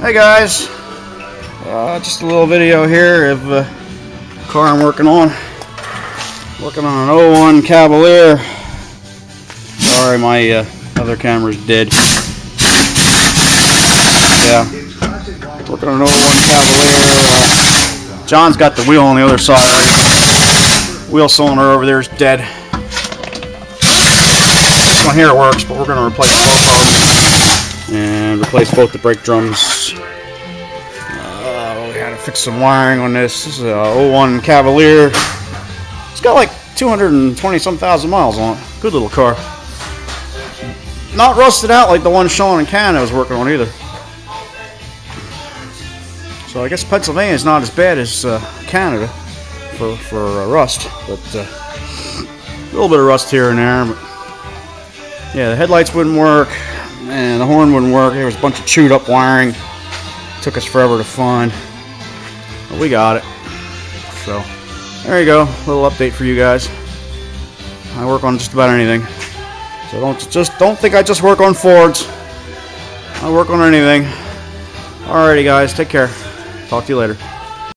Hey guys, uh, just a little video here of uh, the car I'm working on. Working on an 01 Cavalier. Sorry, my uh, other camera's dead. Yeah, working on an 01 Cavalier. Uh, John's got the wheel on the other side. Wheel cylinder over there is dead. This one here works, but we're going to replace both of them and replace both the brake drums. To fix some wiring on this. This is a 01 Cavalier. It's got like 220 some thousand miles on it. Good little car. Not rusted out like the one Sean in Canada was working on either. So I guess Pennsylvania is not as bad as uh, Canada for, for uh, rust, but uh, a little bit of rust here and there. But yeah, the headlights wouldn't work and the horn wouldn't work. There was a bunch of chewed up wiring. Took us forever to find. But we got it. So there you go. A little update for you guys. I work on just about anything. So don't just don't think I just work on Fords. I work on anything. Alrighty guys, take care. Talk to you later.